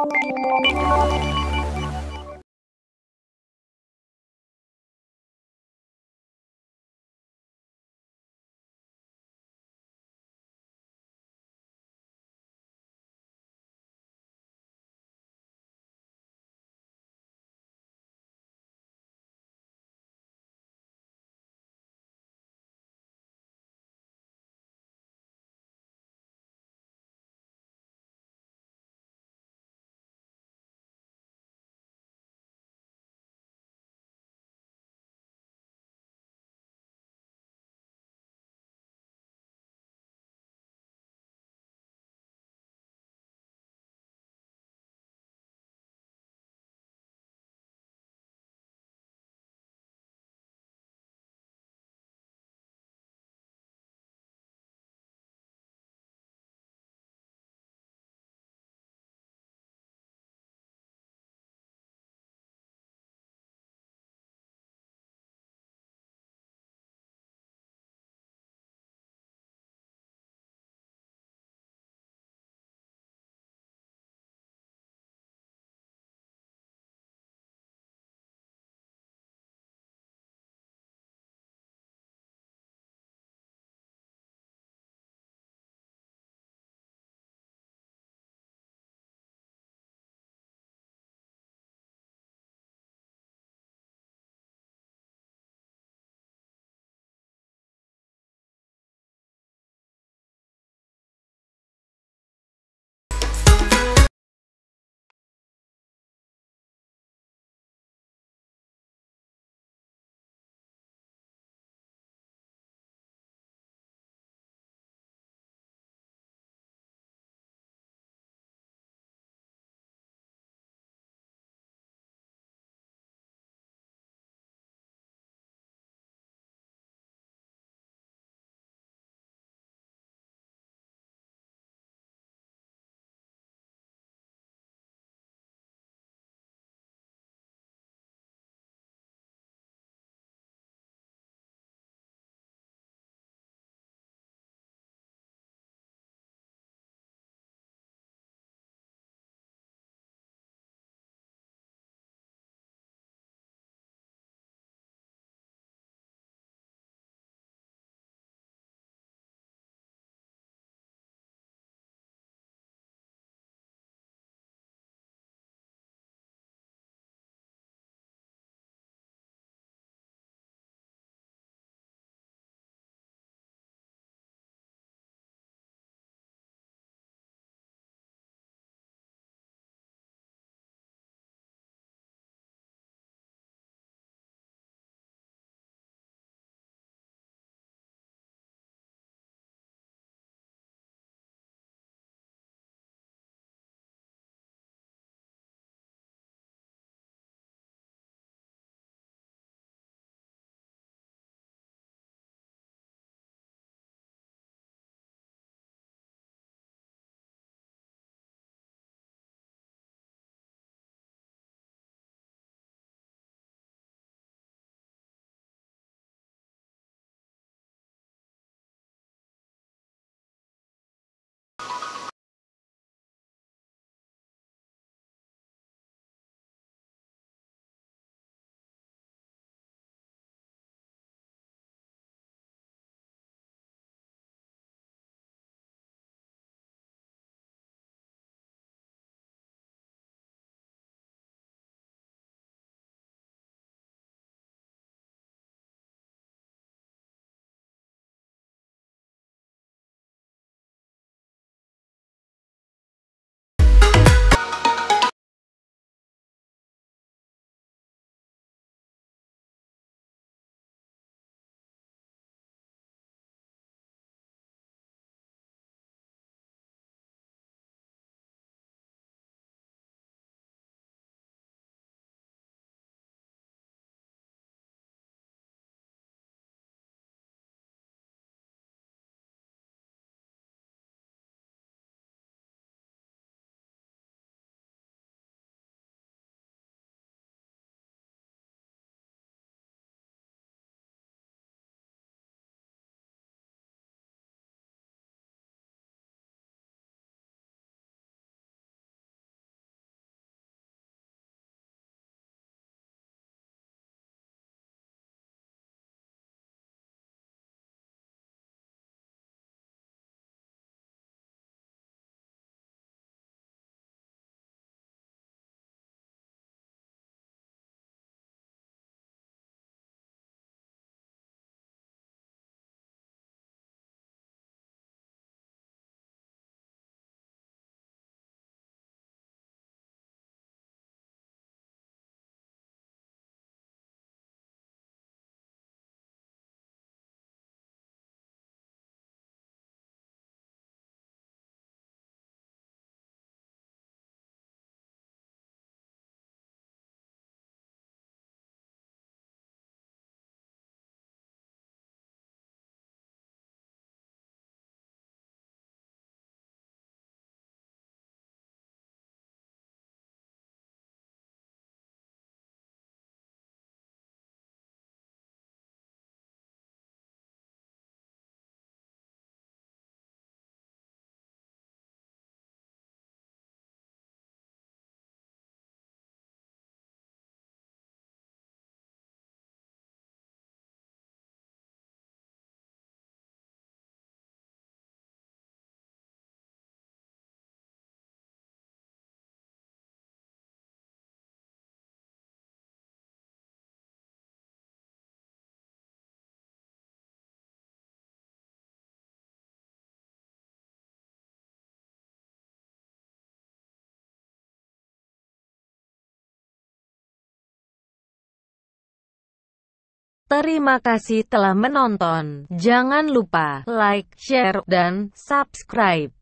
Thank you. Terima kasih telah menonton. Jangan lupa like, share, dan subscribe.